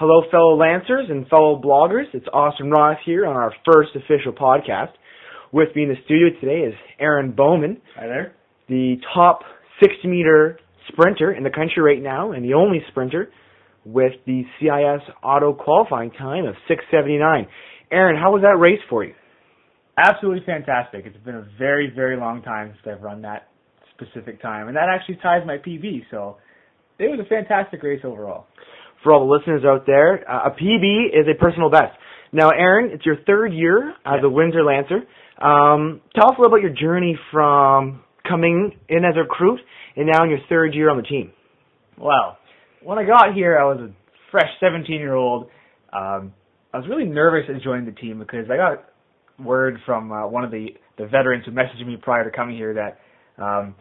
Hello, fellow Lancers and fellow bloggers. It's Austin Roth here on our first official podcast. With me in the studio today is Aaron Bowman. Hi there. The top 60 meter sprinter in the country right now, and the only sprinter with the CIS auto qualifying time of 6:79. Aaron, how was that race for you? Absolutely fantastic. It's been a very, very long time since I've run that specific time, and that actually ties my PB. So it was a fantastic race overall. For all the listeners out there, uh, a PB is a personal best. Now, Aaron, it's your third year as a Windsor Lancer. Um, tell us a little about your journey from coming in as a recruit and now in your third year on the team. Well, when I got here, I was a fresh 17 year old. Um, I was really nervous to join the team because I got word from uh, one of the, the veterans who messaged me prior to coming here that um,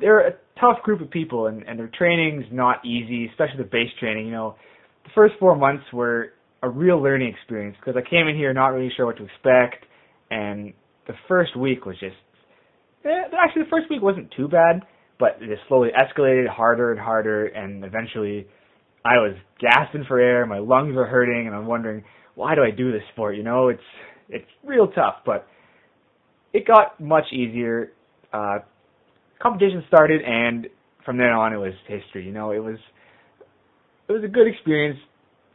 they're a tough group of people and, and their training's not easy, especially the base training. You know, the first four months were a real learning experience because I came in here not really sure what to expect, and the first week was just eh, actually the first week wasn't too bad, but it slowly escalated harder and harder, and eventually I was gasping for air, my lungs were hurting, and I'm wondering why do I do this sport? You know, it's it's real tough, but it got much easier. Uh, competition started, and from then on, it was history. You know, it was it was a good experience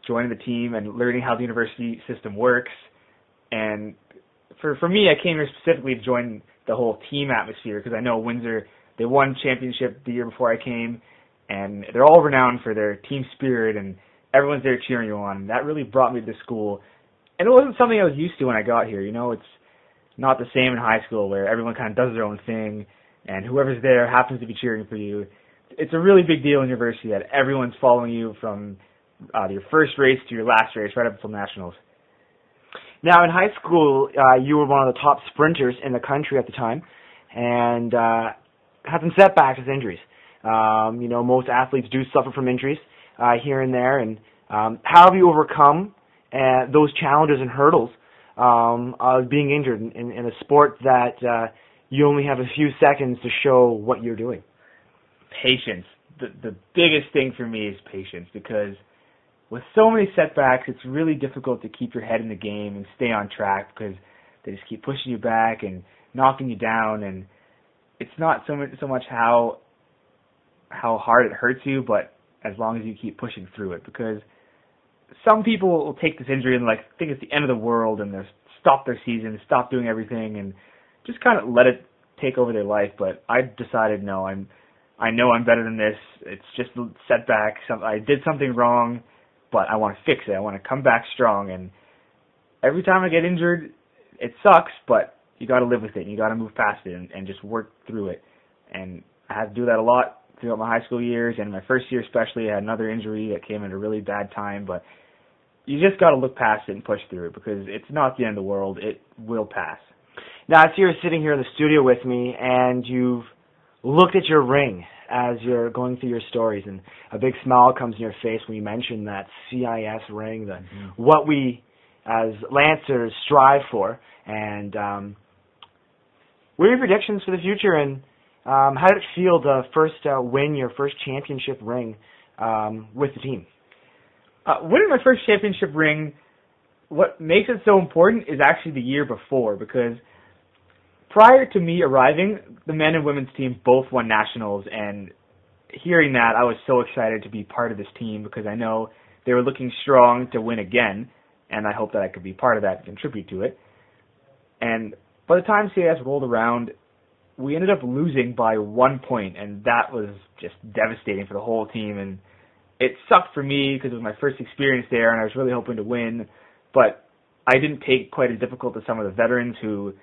joining the team and learning how the university system works. And for for me, I came here specifically to join the whole team atmosphere because I know Windsor they won championship the year before I came, and they're all renowned for their team spirit and everyone's there cheering you on. That really brought me to the school, and it wasn't something I was used to when I got here. You know, it's not the same in high school where everyone kind of does their own thing, and whoever's there happens to be cheering for you. It's a really big deal in university that everyone's following you from uh, your first race to your last race, right up until nationals. Now, in high school, uh, you were one of the top sprinters in the country at the time, and uh, had some setbacks with injuries. Um, you know, most athletes do suffer from injuries uh, here and there, and um, how have you overcome uh, those challenges and hurdles um, of being injured in, in, in a sport that uh, you only have a few seconds to show what you're doing? patience. The the biggest thing for me is patience because with so many setbacks, it's really difficult to keep your head in the game and stay on track because they just keep pushing you back and knocking you down, and it's not so much so much how how hard it hurts you, but as long as you keep pushing through it because some people will take this injury and like think it's the end of the world and they'll stop their season, stop doing everything and just kind of let it take over their life. But I decided no, I'm I know I'm better than this. It's just a setback. Some, I did something wrong, but I want to fix it. I want to come back strong. And every time I get injured, it sucks, but you got to live with it. You got to move past it and, and just work through it. And I had to do that a lot throughout my high school years. And my first year, especially, I had another injury that came at a really bad time. But you just got to look past it and push through it because it's not the end of the world. It will pass. Now, I see you're sitting here in the studio with me, and you've looked at your ring as you're going through your stories, and a big smile comes in your face when you mention that CIS ring, the what we as Lancers strive for. And um, what are your predictions for the future? And um, how did it feel to first uh, win your first championship ring um, with the team? Uh, winning my first championship ring, what makes it so important is actually the year before because prior to me arriving, the men and women's team both won nationals, and hearing that, I was so excited to be part of this team because I know they were looking strong to win again, and I hope that I could be part of that and contribute to it. And by the time CIS rolled around, we ended up losing by one point, and that was just devastating for the whole team. And it sucked for me because it was my first experience there, and I was really hoping to win. But I didn't take quite as difficult as some of the veterans who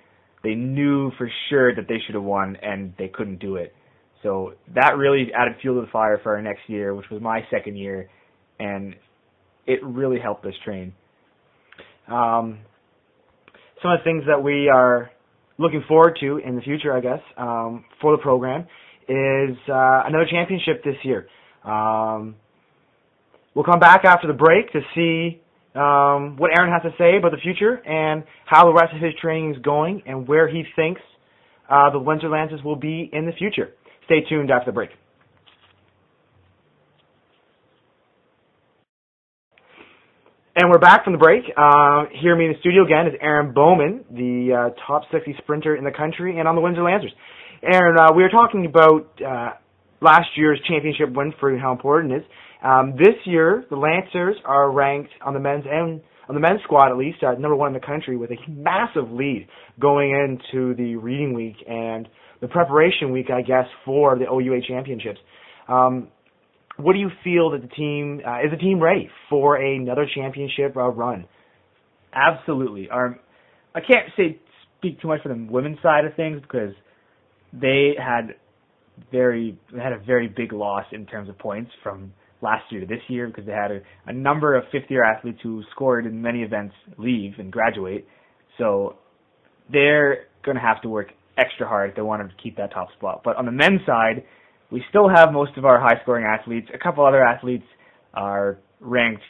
they knew for sure that they should have won, and they couldn't do it. So that really added fuel to the fire for our next year, which was my second year, and it really helped us train. Um, some of the things that we are looking forward to in the future, I guess, um, for the program is uh, another championship this year. Um, we'll come back after the break to see um, what Aaron has to say about the future and how the rest of his training is going and where he thinks uh, the Windsor Lancers will be in the future. Stay tuned after the break. And we're back from the break. Uh, here me in the studio again is Aaron Bowman, the uh, top 60 sprinter in the country and on the Windsor Lancers. Aaron, uh, we were talking about uh, last year's championship win for you how important it is. Um, this year, the Lancers are ranked on the men's and on the men's squad at least uh, number one in the country with a massive lead going into the reading week and the preparation week, I guess, for the OUA championships. Um, what do you feel that the team uh, is the team ready for another championship uh, run? Absolutely. Our, I can't say speak too much for the women's side of things because they had very they had a very big loss in terms of points from last year to this year because they had a, a number of fifth year athletes who scored in many events leave and graduate. So they're going to have to work extra hard if they want to keep that top spot. But on the men's side, we still have most of our high scoring athletes. A couple other athletes are ranked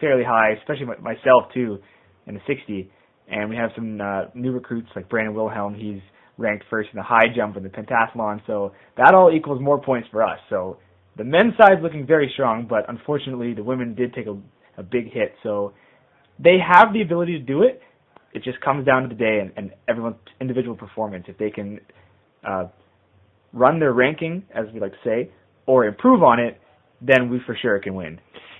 fairly high, especially myself too, in the 60. And we have some uh, new recruits like Brandon Wilhelm. He's ranked first in the high jump and the pentathlon. So that all equals more points for us. So the men's side is looking very strong, but unfortunately the women did take a, a big hit. So they have the ability to do it. It just comes down to the day and, and everyone's individual performance. If they can uh, run their ranking, as we like to say, or improve on it, then we for sure can win.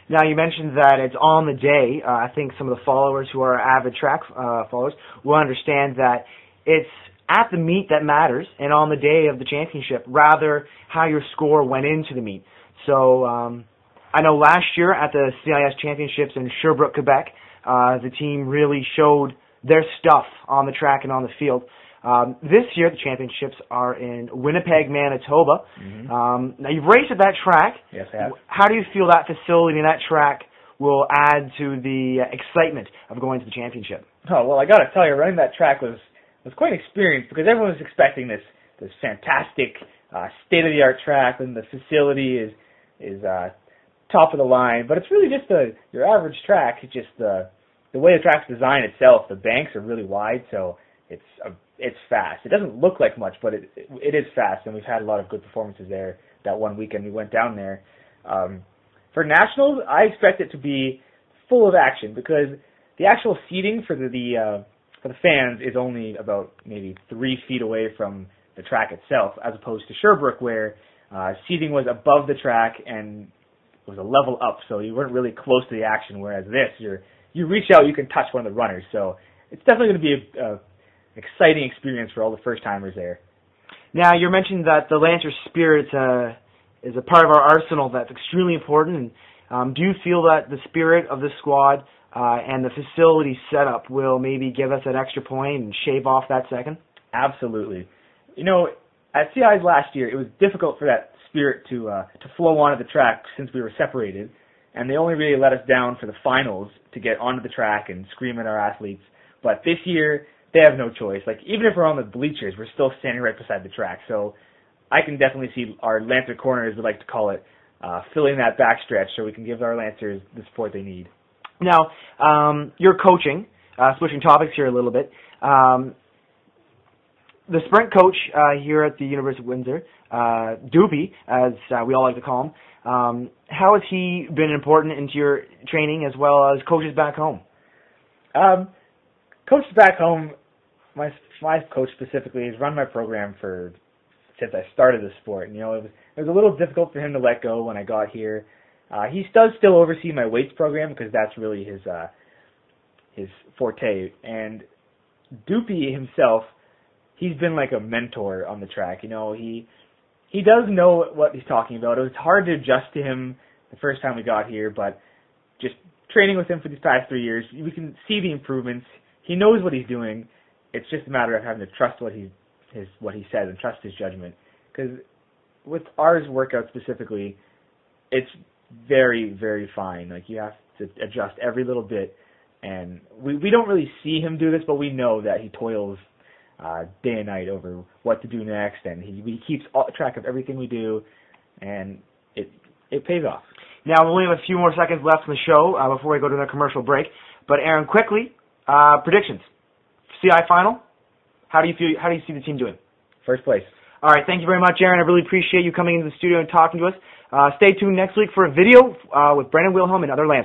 Now you mentioned that it's on the day. Uh, I think some of the followers who are avid track uh, followers will understand that it's at the meet that matters and on the day of the championship, rather how your score went into the meet. So um, I know last year at the CIS championships in Sherbrooke, Quebec, uh, the team really showed their stuff on the track and on the field. Um, this year, the championships are in Winnipeg, Manitoba. Mm-hmm. Um, now, you've raced at that track. Yes, I have. How do you feel that facility and that track will add to the uh, excitement of going to the championship? Oh well, I got to tell you, running that track was was quite an experience because everyone was expecting this this fantastic uh, state of the art track, and the facility is is uh, top of the line. But it's really just a your average track. It's just the the way the track's designed itself. The banks are really wide, so it's a it's fast. It doesn't look like much, but it it is fast, and we've had a lot of good performances there. That one weekend we went down there. Um, for nationals, I expect it to be full of action because the actual seating for the, the uh, for the fans is only about maybe three feet away from the track itself, as opposed to Sherbrooke, where uh, seating was above the track and it was a level up, so you weren't really close to the action. Whereas this, you're you reach out, you can touch one of the runners. So it's definitely going to be a, a exciting experience for all the first timers there. Now, you mentioned that the Lancer spirit uh, is a part of our arsenal that's extremely important. And, um, do you feel that the spirit of the squad uh, and the facility setup will maybe give us an extra point and shave off that second? Absolutely. You know, at CIS last year, it was difficult for that spirit to uh, to flow onto the track since we were separated, and they only really let us down for the finals to get onto the track and scream at our athletes. But this year, they have no choice. Like even if we're on the bleachers, we're still standing right beside the track. So I can definitely see our Lancer corner, as we like to call it, uh, filling that backstretch so we can give our Lancers the support they need. Now, um, you're coaching, uh, switching topics here a little bit. Um, the sprint coach uh, here at the University of Windsor, uh, Doopy, as uh, we all like to call him, um, how has he been important into your training as well as coaches back home? Um, coaches back home my my coach specifically has run my program for since I started the sport. And, you know, it was it was a little difficult for him to let go when I got here. Uh, he does still oversee my weights program because that's really his uh, his forte. And Doopy himself, he's been like a mentor on the track. You know, he he does know what he's talking about. It was hard to adjust to him the first time we got here, but just training with him for these past three years, we can see the improvements. He knows what he's doing it's just a matter of having to trust what he his what he says and trust his judgment. Because with ours workout specifically, it's very very fine. Like you have to adjust every little bit, and we we don't really see him do this, but we know that he toils uh, day and night over what to do next, and he he keeps all, track of everything we do, and it it pays off. Now we only have a few more seconds left in the show uh, before we go to the commercial break. But Aaron, quickly, uh, predictions. CI final. How do you feel? How do you see the team doing? First place. All right. Thank you very much, Aaron. I really appreciate you coming into the studio and talking to us. Uh, stay tuned next week for a video uh, with Brandon Wilhelm and other Lancers.